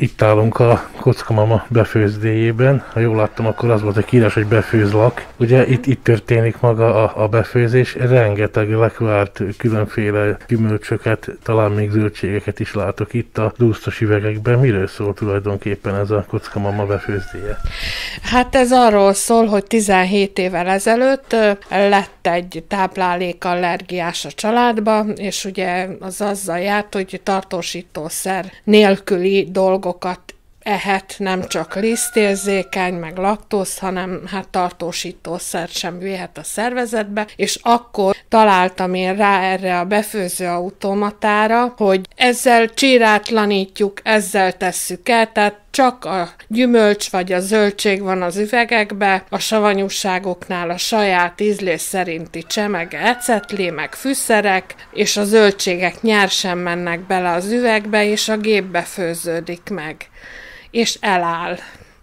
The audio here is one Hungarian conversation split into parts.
Itt állunk a Kockamama befőzdéjében. Ha jól láttam, akkor az volt a kírás, hogy befőzlak. Ugye itt, itt történik maga a, a befőzés. Rengeteg lekvárt, különféle gyümölcsöket, talán még zöldségeket is látok itt a dúsztos üvegekben. Miről szól tulajdonképpen ez a Kockamama befőzdéje? Hát ez arról szól, hogy 17 évvel ezelőtt lett egy táplálékallergiás a családba, és ugye az azzal járt, hogy tartósítószer nélküli dolgok dolgokat ehet, nem csak lisztérzékeny, meg laktóz, hanem hát tartósítószert sem vihet a szervezetbe, és akkor találtam én rá erre a befőző automatára, hogy ezzel csírátlanítjuk, ezzel tesszük el, tehát csak a gyümölcs vagy a zöldség van az üvegekbe, a savanyúságoknál a saját ízlés szerinti csemege, ecetli, meg fűszerek, és a zöldségek nyersen mennek bele az üvegbe, és a gépbe főződik meg, és eláll.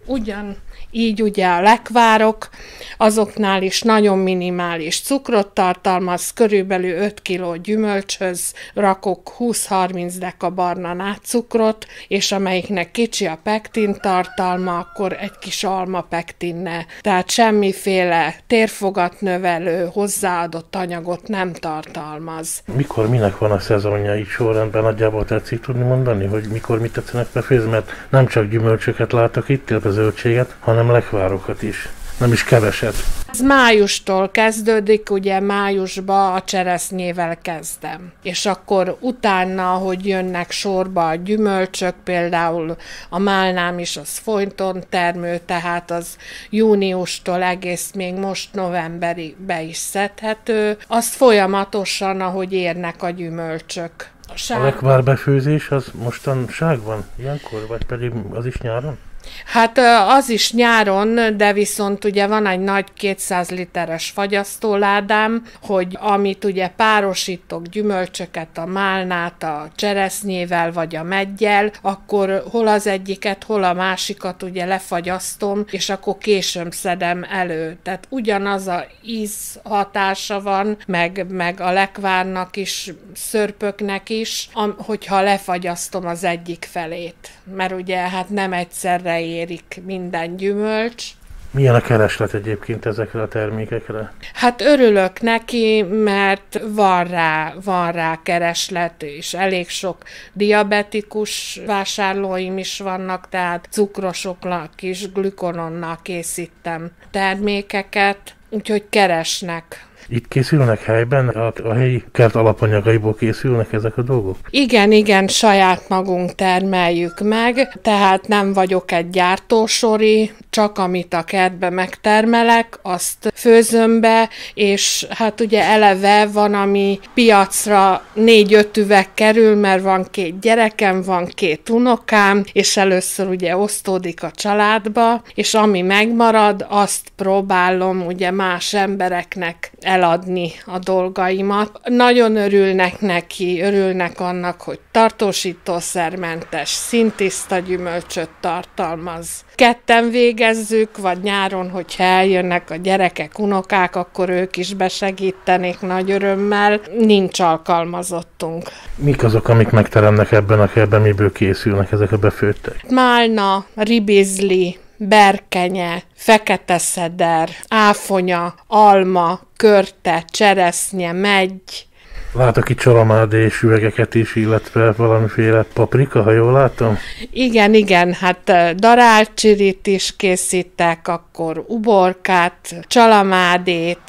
Ugyan így ugye a lekvárok, azoknál is nagyon minimális cukrot tartalmaz, körülbelül 5 kg gyümölcshöz rakok 20-30 deka barna nátszukrot, és amelyiknek kicsi a pektin tartalma, akkor egy kis alma pektinne. Tehát semmiféle térfogat növelő, hozzáadott anyagot nem tartalmaz. Mikor, minek van a szezonja így sorrendben? Nagyjából tetszik tudni mondani, hogy mikor mit tetszenek befőzni, mert nem csak gyümölcsöket látok itt, illetve zöldséget, hanem lekvárokat is. Nem is keveset. Ez májustól kezdődik, ugye májusba a cseresznyével kezdem. És akkor utána, hogy jönnek sorba a gyümölcsök, például a málnám is az folyton termő, tehát az júniustól egész még most novemberig be is szedhető. Azt folyamatosan, ahogy érnek a gyümölcsök. A, a lekvár befőzés az mostanság van ilyenkor, vagy pedig az is nyáron? Hát az is nyáron, de viszont ugye van egy nagy 200 literes fagyasztóládám, hogy amit ugye párosítok gyümölcsöket, a málnát, a cseresznyével vagy a meggyel, akkor hol az egyiket, hol a másikat ugye lefagyasztom, és akkor későn szedem elő. Tehát ugyanaz a íz hatása van, meg, meg a lekvárnak is, szörpöknek is, hogyha lefagyasztom az egyik felét. Mert ugye hát nem egyszerre érik minden gyümölcs. Milyen a kereslet egyébként ezekre a termékekre? Hát örülök neki, mert van rá, van rá kereslet, és elég sok diabetikus vásárlóim is vannak, tehát cukrosoknak is glukononnal készítem termékeket, úgyhogy keresnek itt készülnek helyben? A, a helyi kert alapanyagaiból készülnek ezek a dolgok? Igen, igen, saját magunk termeljük meg, tehát nem vagyok egy gyártósori, csak amit a kertbe megtermelek, azt főzöm be, és hát ugye eleve van, ami piacra négy-öt üveg kerül, mert van két gyerekem, van két unokám, és először ugye osztódik a családba, és ami megmarad, azt próbálom ugye más embereknek eladni a dolgaimat. Nagyon örülnek neki, örülnek annak, hogy tartósítószermentes, szintiszta gyümölcsöt tartalmaz. Ketten végezzük, vagy nyáron, hogyha eljönnek a gyerekek, unokák, akkor ők is besegítenék nagy örömmel. Nincs alkalmazottunk. Mik azok, amik megteremnek ebben a kerben, miből készülnek ezek a befőttek? Málna, ribizli, berkenye, fekete szeder, áfonya, alma, körte, cseresznye, megy. Látok itt csalamádés üvegeket is, illetve valamiféle paprika, ha jól látom? Igen, igen, hát darálcsirit is készítek, akkor uborkát, csalamádét,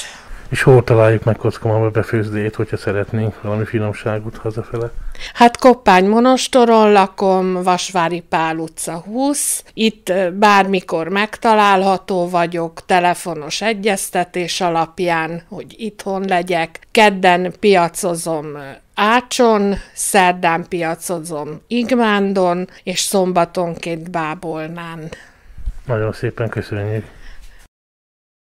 és hol találjuk meg kockamama befőzdét, hogyha szeretnénk valami finomságot hazafele? Hát Koppány Monostoron lakom, Vasvári Pál utca 20. Itt bármikor megtalálható vagyok, telefonos egyeztetés alapján, hogy itthon legyek. Kedden piacozom Ácson, szerdán piacozom Igmándon, és szombatonként Bábolnán. Nagyon szépen köszönjük!